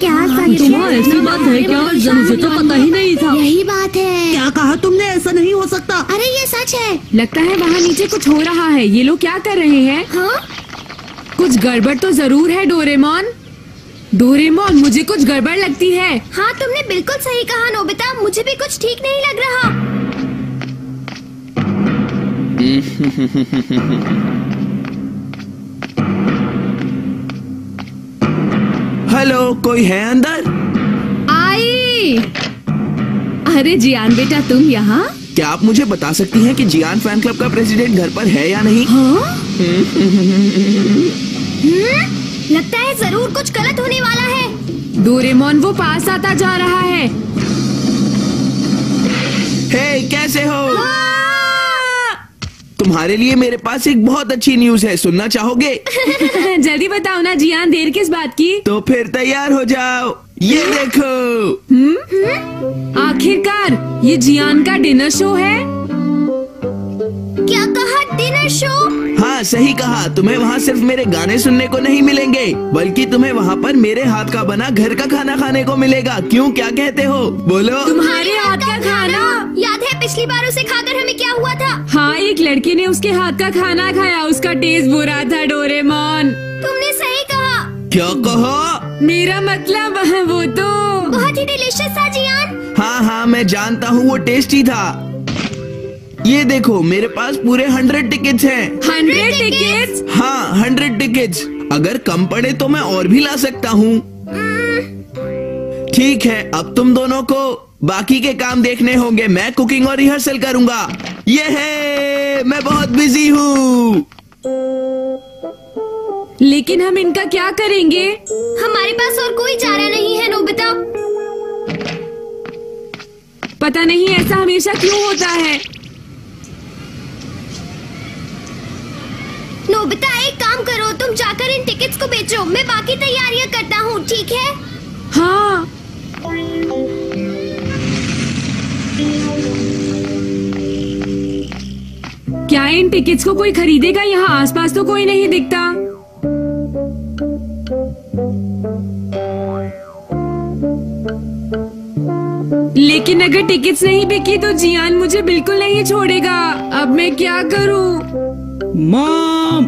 क्या हाँ, तुम्हारा ऐसी बात है क्या? मुझे तो पता ही नहीं था। यही बात है। क्या कहा तुमने? ऐसा नहीं हो सकता। अरे ये सच है। लगता है वहाँ नीचे कुछ हो रहा है। ये लोग क्या कर रहे हैं? हाँ? कुछ गड़बड़ तो ज़रूर है डोरेमोन। डोरेमोन मुझे कुछ गड़बड़ लगती है। हाँ तुमने बिल्कुल सही कहा नोबिता। मुझे भी कुछ ठीक नहीं लग रहा। हेलो कोई है अंदर? आई। अरे जियान बेटा तुम यहाँ? क्या आप मुझे बता सकती हैं कि जियान फ़ैन क्लब का प्रेसिडेंट घर पर है या नहीं? हाँ। हम्म, लगता है ज़रूर कुछ गलत होने वाला है। डोरेमोन वो पास आता जा रहा है। हे hey, कैसे हो। तुम्हारे लिए मेरे पास एक बहुत अच्छी न्यूज़ है सुनना चाहोगे? जल्दी बताओ ना जियान देर किस बात की? तो फिर तैयार हो जाओ। ये देखो। आखिरकार ये जियान का डिनर शो है? क्या कहा डिनर शो हाँ सही कहा। तुम्हें वहाँ सिर्फ़ मेरे गाने सुनने को नहीं मिलेंगे बल्कि तुम्हें वहाँ पर मेरे हाथ का बना घर का खाना खाने को मिलेगा। क्यों क्या कहते हो? बोलो। तुम्हारे हाथ का खाना? याद है पिछली बार उसे खाकर हमें क्या हुआ था? हाँ एक लड़की ने उसके हाथ का खाना खाया उसका टेस्ट बुरा था डोरेमोन। तुमने सही कहा। क्या कहा? मेरा मतलब वो तो। बहुत ही डिलीशियस था जियान। हाँ हाँ मैं जानता हूँ वो टेस्टी था। ये देखो मेरे पास पूरे हंड्रेड टिकट्स हैं। हंड्रेड टिकट्स हाँ हंड्रेड टिकट्स अगर कम पड़े तो मैं और भी ला सकता हूँ। ठीक है अब तुम दोनों को बाकी के काम देखने होंगे। मैं कुकिंग और रिहर्सल करूँगा। ये है मैं बहुत बिज़ी हूँ। लेकिन हम इनका क्या करेंगे? हमारे पास और कोई चारा नहीं है नोबिता। पता नहीं ऐसा हमेशा क्यों होता है। नोबिता एक काम करो तुम जाकर इन टिकट्स को बेचो। मैं बाकी तैयारियाँ करता हूँ ठीक है? हाँ। क्या इन टिकट्स को कोई खरीदेगा? यहाँ आसपास तो कोई नहीं दिखता। लेकिन अगर टिकट्स नहीं बिकी तो जियान मुझे बिल्कुल नहीं छोड़ेगा। अब मैं क्या करूँ? माम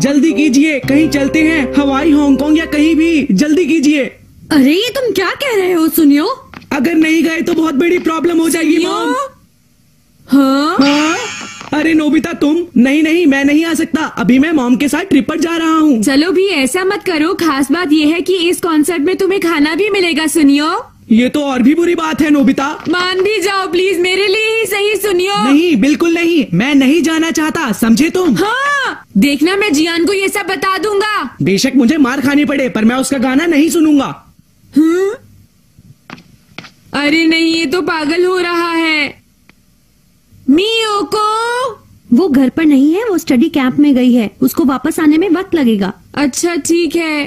जल्दी कीजिए कहीं चलते हैं हवाई हांगकांग या कहीं भी जल्दी कीजिए। अरे ये तुम क्या कह रहे हो सुनियो? अगर नहीं गए तो बहुत बड़ी प्रॉब्लम हो जाएगी मॉम। हाँ? हाँ? अरे नोबिता तुम? नहीं नहीं मैं नहीं आ सकता। अभी मैं मॉम के साथ ट्रिप पर जा रहा हूँ। चलो भी ऐसा मत करो। खास बात यह है कि इस कॉन्सर्ट में तुम्हें खाना भी मिलेगा सुनियो। ये तो और भी बुरी बात है नोबिता। मान भी जाओ प्लीज़ मेरे लिए ही सही सुनियो। नहीं बिल्कुल नहीं। मैं नहीं जाना चाहता समझे तुम? हाँ! देखना मैं जियान को ये सब बता दूँगा। बेशक मुझे मार खानी पड़े पर मैं उसका गाना नहीं सुनूँगा। हम्म? अरे नहीं ये तो पागल हो रहा है। मियोको वो घर पर नहीं है वो स्टडी कैंप में गई है। उसको वापस आने में वक्त लगेगा। अच्छा ठीक है।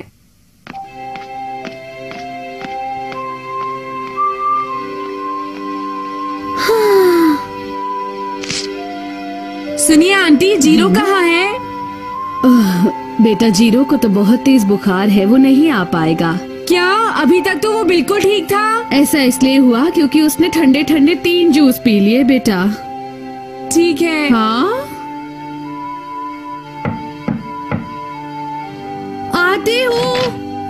सुनिए आंटी ज़ीरो कहाँ है? बेटा ज़ीरो को तो बहुत तेज बुखार है वो नहीं आ पाएगा। क्या? अभी तक तो वो बिल्कुल ठीक था? ऐसा इसलिए हुआ क्योंकि उसने ठंडे ठंडे तीन जूस पी लिए बेटा। ठीक है। हाँ? आते हो।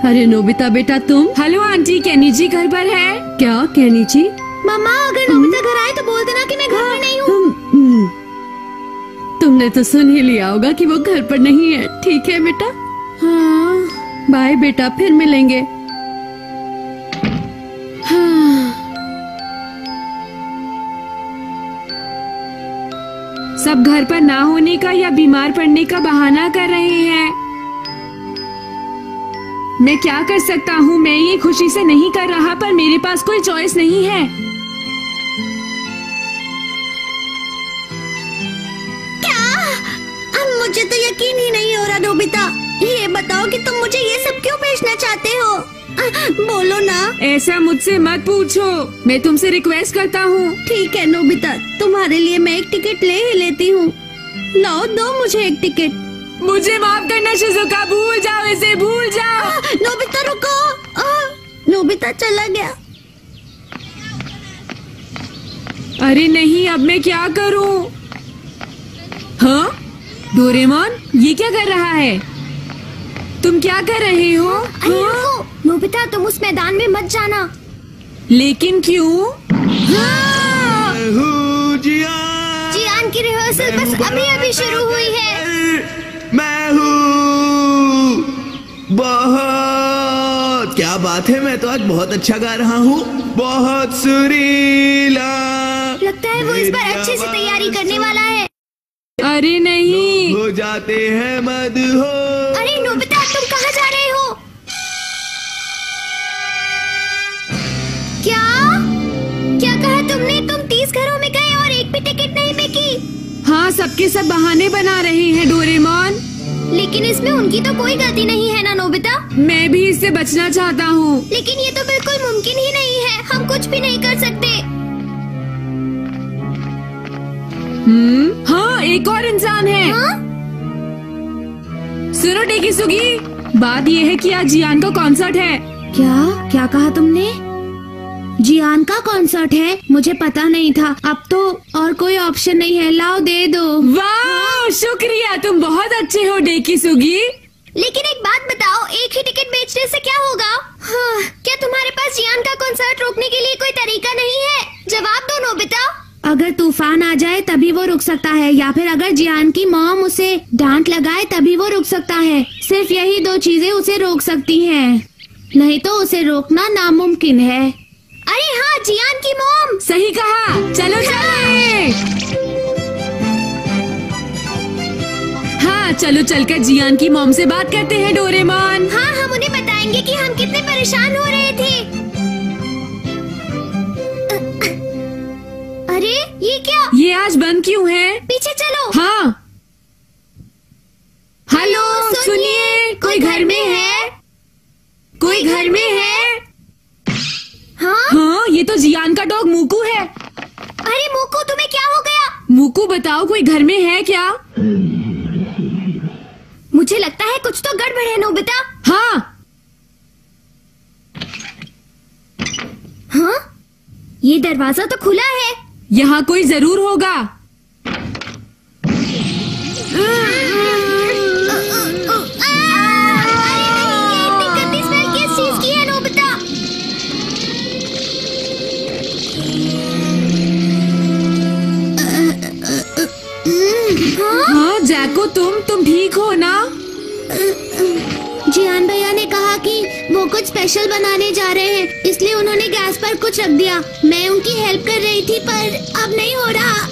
अरे नोबिता बेटा तुम? हेलो आंटी कैनी जी घर पर है। क्या कैनी जी? मामा अगर नोबिता घर आए तो बोल देना कि मैं घर पर नहीं हूँ। हम्म, हम्म। तुमने तो सुन ही लिया होगा कि वो घर पर नहीं है। ठीक है बेटा? हाँ। बाय बेटा फिर मिलेंगे। सब घर पर ना होने का या बीमार पड़ने का बहाना कर रहे हैं। मैं क्या कर सकता हूँ? मैं ये खुशी से नहीं कर रहा, पर मेरे पास कोई चॉइस नहीं है। क्या? अब मुझे तो यकीन ही नहीं हो रहा नोबिता ये बताओ कि तुम मुझे ये सब क्यों बेचना चाहते हो? बोलो ना। ऐसा मुझसे मत पूछो। मैं तुमसे रिक्वेस्ट करता हूँ। ठीक है नोबिता। तुम्हारे लिए मैं एक टिकट ले ही लेती हूँ। लाओ दो मुझे एक टिकट मुझे माफ़ करना शिजुका। भूल जाओ इसे भूल जाओ। नोबिता रुको। आ, नोबिता चला गया। अरे नहीं अब मैं क्या करूँ? हाँ? डोरेमोन ये क्या कर रहा है? तुम क्या कर रहे हो? हाँ? नोबिता तुम उस मैदान में मत जाना। लेकिन क्यों? मैं जियान। जियान की रिहर्सल बस अभी अभी शुरू हुई है। मैं हूँ बहुत। क्या बात है मैं तो आज बहुत अच्छा गा रहा हूँ। बहुत सुरीला। लगता है वो इस बार अच्छे से तैयारी करने वाला है। अरे नहीं। हो जाते हैं मद हो अरे नोबिता तुम कहाँ जा रहे सबके सब बहाने बना रहे हैं डोरेमोन। लेकिन इसमें उनकी तो कोई गलती नहीं है ना नोबिता? मैं भी इससे बचना चाहता हूँ। लेकिन ये तो बिल्कुल मुमकिन ही नहीं है। हम कुछ भी नहीं कर सकते। हम्म हाँ एक और इंसान है। हाँ? सुनो टेकीसुगी बात ये है कि आज जियान का कॉन्सर्ट है। क्या? क्या कहा तुमने? जियान का कॉन्सर्ट है? मुझे पता नहीं था। अब तो और कोई ऑप्शन नहीं है। लाओ दे दो। वाह शुक्रिया। तुम बहुत अच्छे हो डेकी सुगी। लेकिन एक बात बताओ एक ही टिकट बेचने से क्या होगा? हाँ, क्या तुम्हारे पास जियान का कॉन्सर्ट रोकने के लिए कोई तरीका नहीं है? जवाब दो नोबिता। अगर तूफ़ान आ जाए तभी वो रुक सकता है। या फिर अगर जियान की मॉम उसे डांट लगाए तभी वो रुक सकता है। सिर्फ़ यही दो चीज़ें उसे रोक सकती हैं। नहीं तो उसे रोकना नामुमकिन है। अरे हाँ जियान की मोम। सही कहा। चलो चले। हाँ चलो चलकर जियान की मोम से बात करते हैं डोरेमोन। हाँ हम उन्हें बताएँगे कि हम कितने परेशान हो रहे थे। अरे ये क्या? ये आज बंद क्यों है? पीछे चलो। हाँ। हेलो सुनिए कोई घर में है? कोई घर में है हाँ हाँ? ये तो जियान का डॉग मुकू है। अरे मोको तुम्हें क्या हो गया? मुकू बताओ कोई घर में है क्या? मुझे लगता है कुछ तो गड़बड़ है नोबिता। हाँ। हाँ? ये दरवाज़ा तो खुला है। यहाँ कोई ज़रूर होगा। जियान भैया ने कहा कि वो कुछ स्पेशल बनाने जा रहे हैं इसलिए उन्होंने गैस पर कुछ रख दिया। मैं उनकी हेल्प कर रही थी पर अब नहीं हो रहा।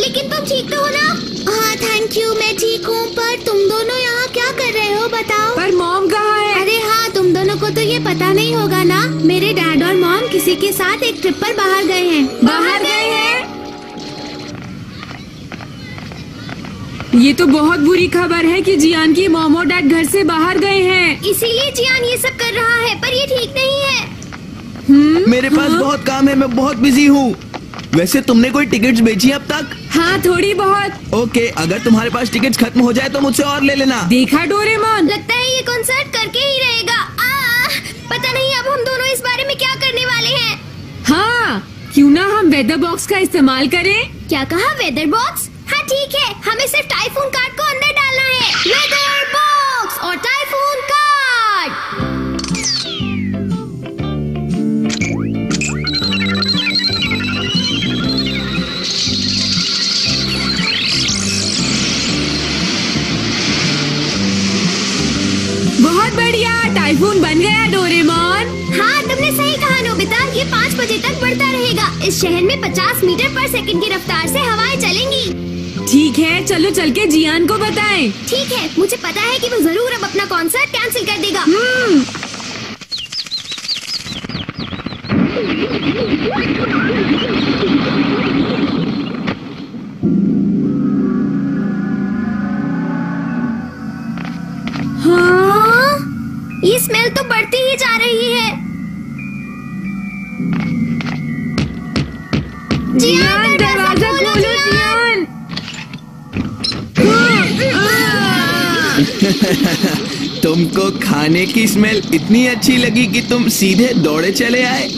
लेकिन तुम ठीक तो हो ना? हाँ थैंक यू मैं ठीक हूँ पर तुम दोनों यहाँ क्या कर रहे हो बताओ? पर मॉम कहाँ है? अरे हाँ तुम दोनों को तो ये पता नहीं होगा ना। मेरे डैड और मॉम किसी के साथ एक ट्रिप पर बाहर गए हैं। ये तो बहुत बुरी खबर है कि जियान की मॉम और डैड घर से बाहर गए हैं। इसीलिए जियान ये सब कर रहा है पर ये ठीक नहीं है। हम्म? मेरे पास हाँ? बहुत काम है मैं बहुत बिज़ी हूँ। वैसे तुमने कोई टिकट्स बेची अब तक? हाँ थोड़ी बहुत। ओके अगर तुम्हारे पास टिकट्स खत्म हो जाए तो मुझसे और ले लेना। देखा डोरेमोन? लगता है ये कॉन्सर्ट करके ही रहेगा। आ, पता नहीं अब हम दोनों इस बारे में क्या करने वाले हैं। हाँ क्यों ना हम वेदर बॉक्स का इस्तेमाल करें? क्या कहा वेदर बॉक्स हाँ है हमें सिर्फ़ टाइफून कार्ड को अंदर डालना है। वेदर बॉक्स और टाइफून कार्ड बहुत बढ़िया टाइफून बन गया डोरेमोन। हाँ तुमने सही कहा नोबिता ये पाँच बजे तक बढ़ता रहेगा। इस शहर में पचास मीटर पर सेकंड की रफ्तार से चलो चल के जियान को बताएँ। ठीक है मुझे पता है कि वो ज़रूर अब अपना कॉन्सर्ट कैंसिल कर देगा। हम्म। हाँ? ये स्मेल तो बढ़ती ही जा रही है। जियान दरवाज़ा तुमको खाने की स्मेल इतनी अच्छी लगी कि तुम सीधे दौड़े चले आए।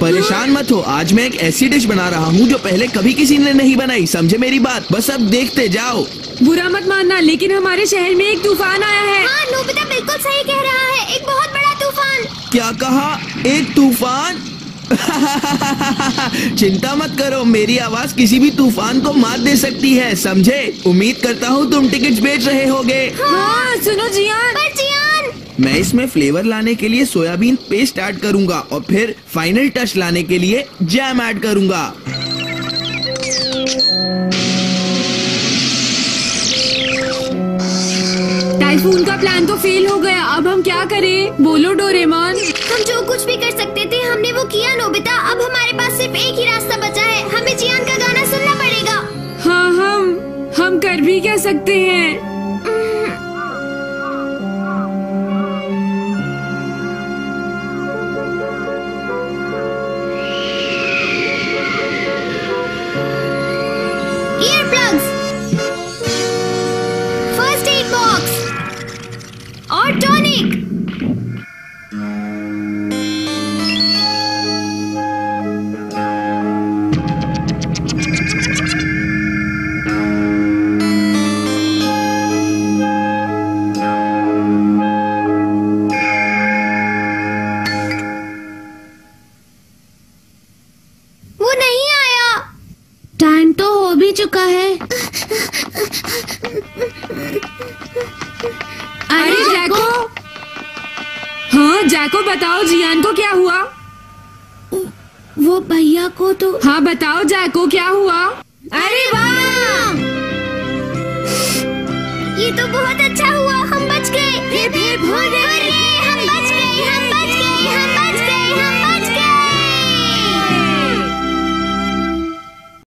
परेशान मत हो। आज मैं एक ऐसी डिश बना रहा हूँ जो पहले कभी किसी ने नहीं बनाई। समझे मेरी बात? बस अब देखते जाओ। बुरा मत मानना लेकिन हमारे शहर में एक तूफ़ान आया है। हाँ नोबिता बिल्कुल सही कह रहा है। एक बहुत बड़ा तूफ़ान। क्या कहा? एक तूफ़ान? चिंता मत करो मेरी आवाज़ किसी भी तूफ़ान को मात दे सकती है समझे? उम्मीद करता हूँ तुम टिकट्स बेच रहे होगे। हाँ सुनो जियान। पर जियान। मैं इसमें फ्लेवर लाने के लिए सोयाबीन पेस्ट ऐड करूँगा और फिर फाइनल टच लाने के लिए जैम ऐड करूँगा। टाइफून का प्लान तो फेल हो गया। अब हम क्या करें? बोलो डोरेमोन। हम जो कुछ भी कर सकते थे हमने वो किया नोबिता। अब हमारे पास सिर्फ़ एक ही रास्ता बचा है। हमें जियान का गाना सुनना पड़ेगा। हाँ हम हम कर भी क्या सकते हैं? हाँ जैको बताओ जियान को क्या हुआ? वो भैया को तो हाँ बताओ जैको क्या हुआ? अरे वाह! ये तो बहुत अच्छा हुआ हम बच गए। हम बच गए हम बच